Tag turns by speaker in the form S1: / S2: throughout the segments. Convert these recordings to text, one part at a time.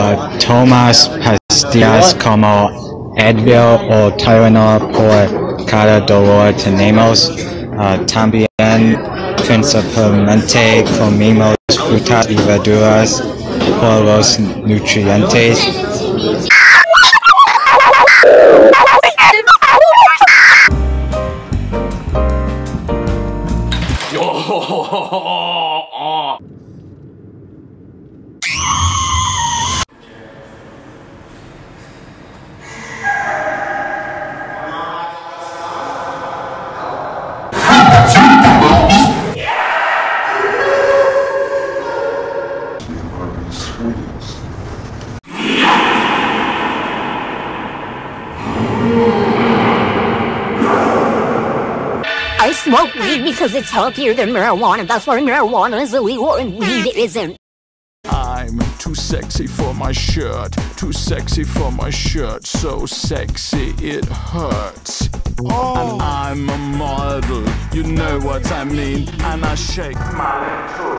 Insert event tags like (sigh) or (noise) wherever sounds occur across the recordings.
S1: patologías como Advil o Tylenol por cada dolor tenemos. Ah, también principalmente comimos frutas y verduras por los nutrientes. (laughs)
S2: I smoke weed because it's healthier than marijuana. That's why marijuana is illegal and weed isn't.
S3: I'm too sexy for my shirt, too sexy for my shirt, so sexy it hurts. And I'm a model, you know what I mean, and I shake my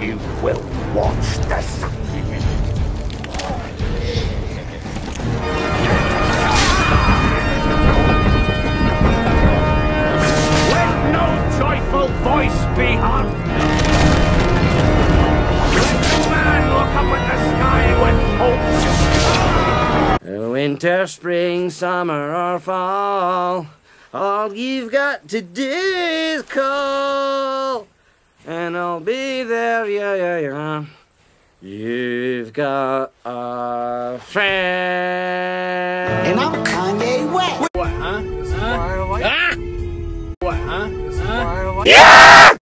S4: You will watch this. Let no joyful voice be heard. Let man look up at the sky with hope.
S5: Winter, spring, summer, or fall. All you've got to do is call, and I'll be there. Yeah, yeah, yeah. You've got a friend.
S6: And I'm Kanye West.
S5: What, huh? Huh? Ah! What, huh? Huh?
S6: Yeah!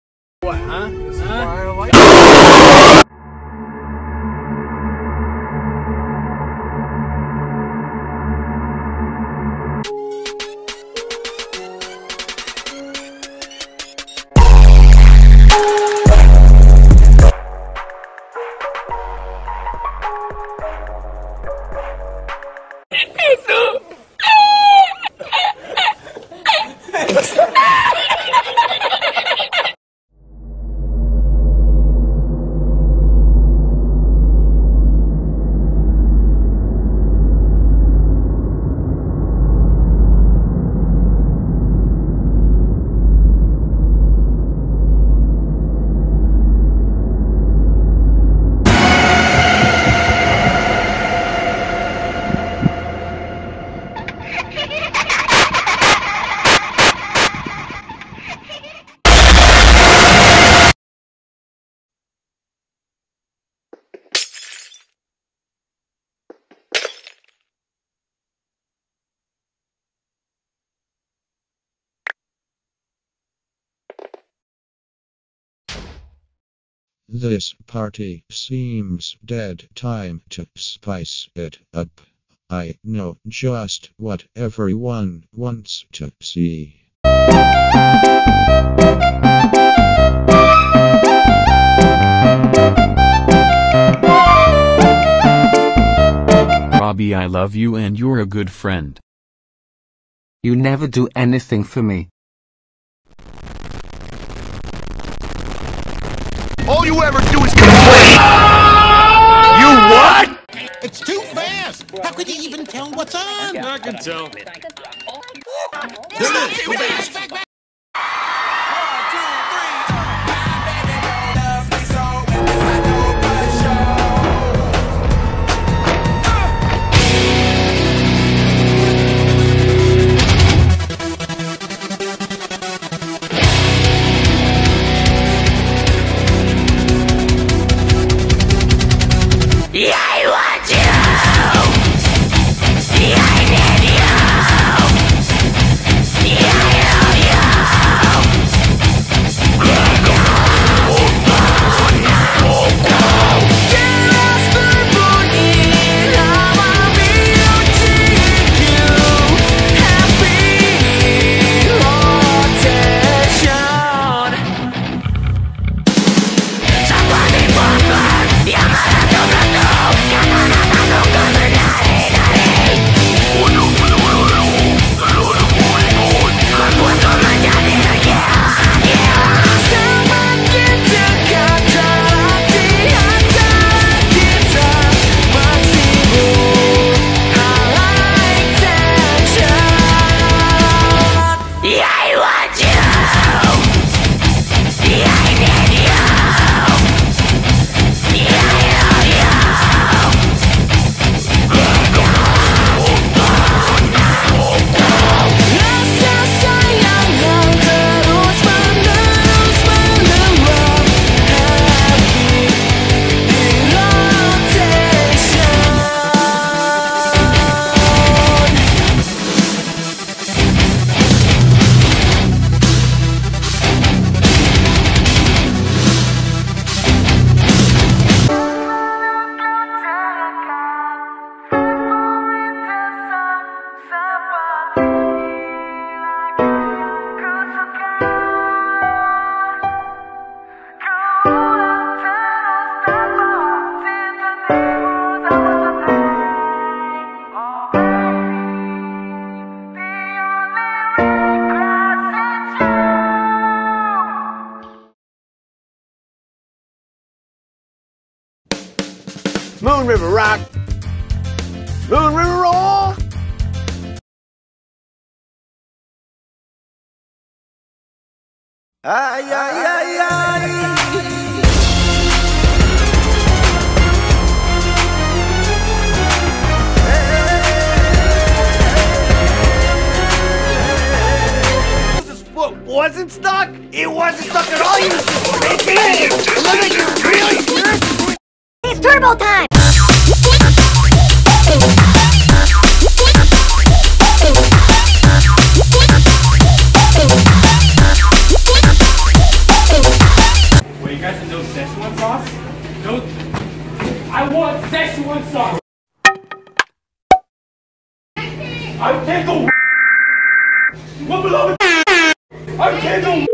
S7: This party seems dead. Time to spice it up. I know just what everyone wants to see.
S8: Robbie, I love you and you're a good friend.
S9: You never do anything for me.
S4: All you ever do is complain. You what?
S6: It's too fast. How could you even tell what's on?
S3: I can tell.
S4: I
S10: Moon River rock. Moon River roll. Ay, ay, ay, ay. Foot wasn't stuck. It wasn't stuck at all. You really
S2: It's turbo time!
S11: Wait, you guys have no Szechuan sauce? No. I want Szechuan sauce. I can't go. What beloved? I can't go.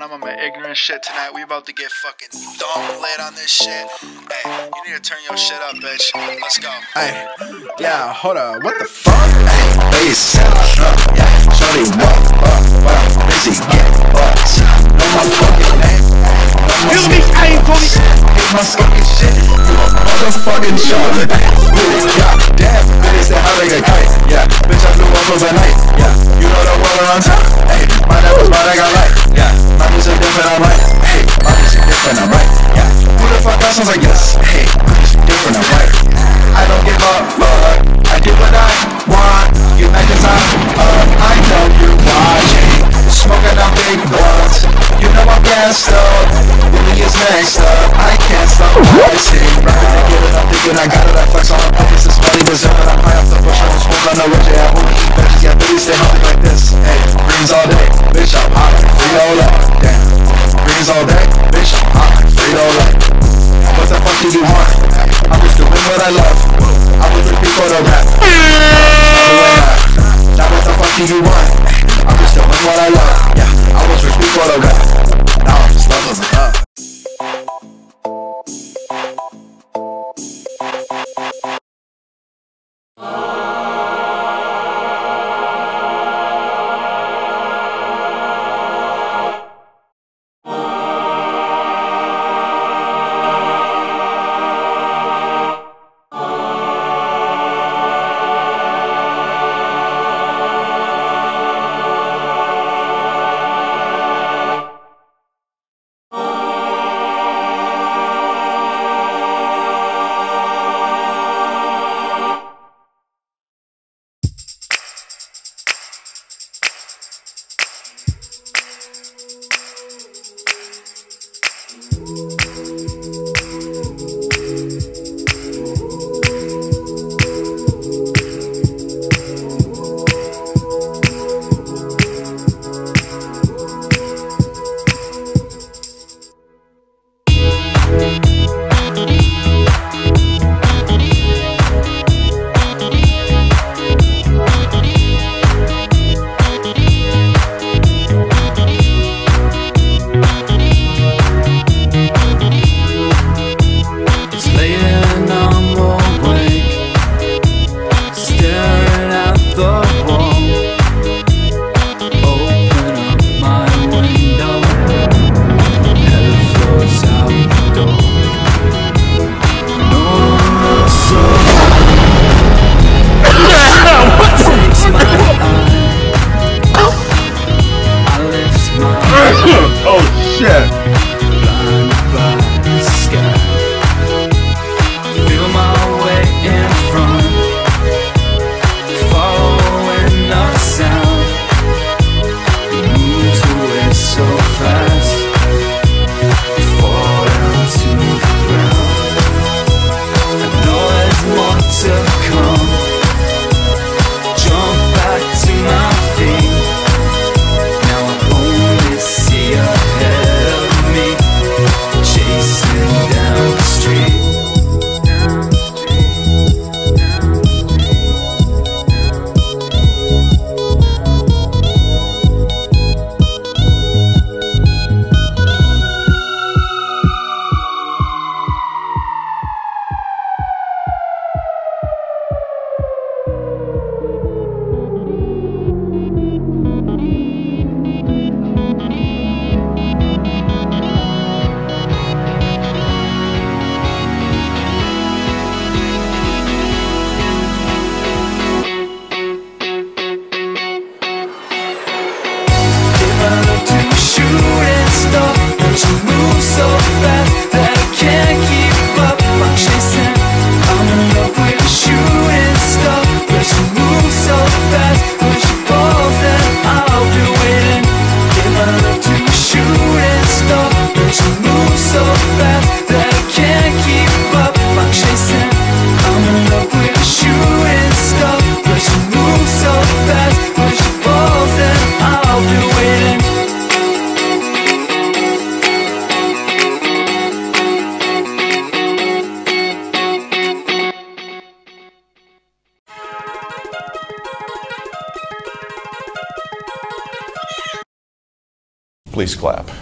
S12: Fuck on. I'm on my ignorant shit tonight. We about to get fucking dog lit on this shit. Hey, you need to turn your shit up, bitch. Let's go.
S10: Hey, yeah, hold up. What the fuck? Hey, bass sound up. Yeah, shorty walk up. Wow, busy get bucks. Know my fucking name. Excuse me, I ain't going Hit my fucking shit. You a motherfucking shot. Really, goddamn. Bitch, say how they get kite. Yeah, bitch, I blew up overnight. Yeah, you know the water on top. I eat veggies. Yeah, baby, stay healthy like this. Hey, greens all day. Bitch, I'm hot like Frito-Lay. Damn. Greens all day. Bitch, I'm hot like Frito-Lay. What the fuck do you want? I'm just doing what I love. I was looking for the rap. Now what the fuck do you want? I'm just doing what I love. Yeah, I was looking for the rap.
S13: Música clap.